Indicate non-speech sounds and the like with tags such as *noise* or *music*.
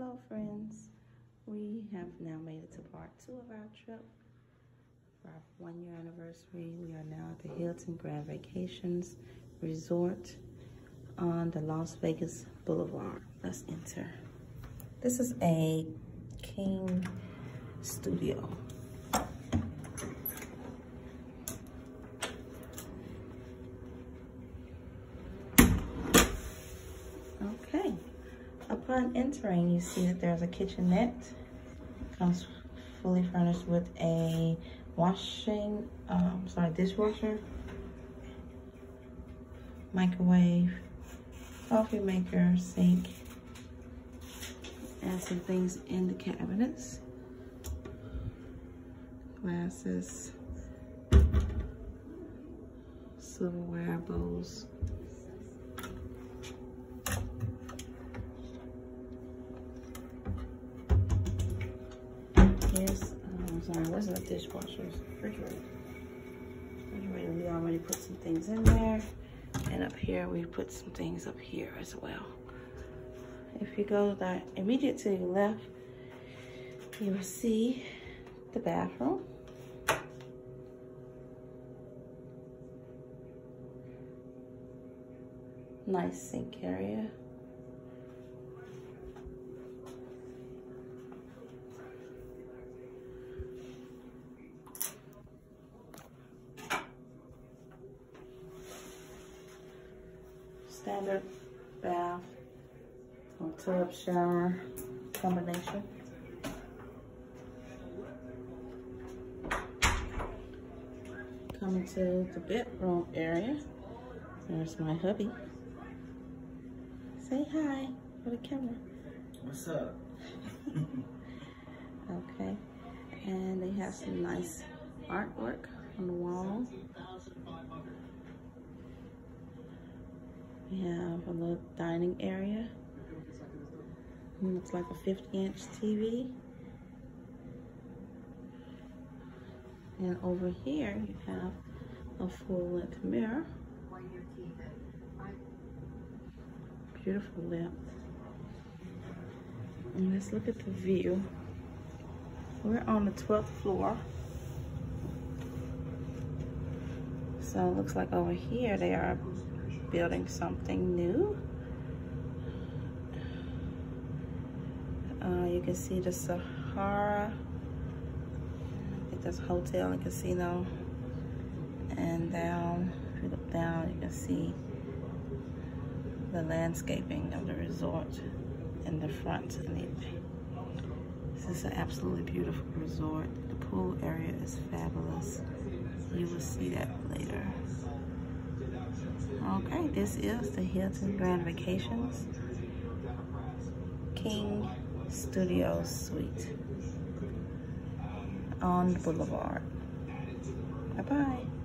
Hello friends. We have now made it to part two of our trip. For our one year anniversary, we are now at the Hilton Grand Vacations Resort on the Las Vegas Boulevard. Let's enter. This is a King Studio. Okay. Upon entering, you see that there's a kitchenette. Comes fully furnished with a washing, um, sorry, dishwasher, microwave, coffee maker, sink, and some things in the cabinets. Glasses, silverware, bowls. Um, I'm wasn't a dishwasher, it's a refrigerator. Refrigerator, we already put some things in there. And up here, we put some things up here as well. If you go that immediate to your left, you will see the bathroom. Nice sink area. Standard bath or tub shower combination. Coming to the bedroom area. There's my hubby. Say hi for the camera. What's up? *laughs* okay. And they have some nice artwork on the wall. We have a little dining area. It looks like a 50 inch TV. And over here you have a full length mirror. Beautiful length. And let's look at the view. We're on the 12th floor. So it looks like over here they are building something new. Uh, you can see the Sahara. I think that's hotel and casino. And down, if you look down, you can see the landscaping of the resort in the front. This is an absolutely beautiful resort. The pool area is fabulous. You will see that later. Okay, this is the Hilton Grand Vacations King Studio Suite on the Boulevard. Bye-bye.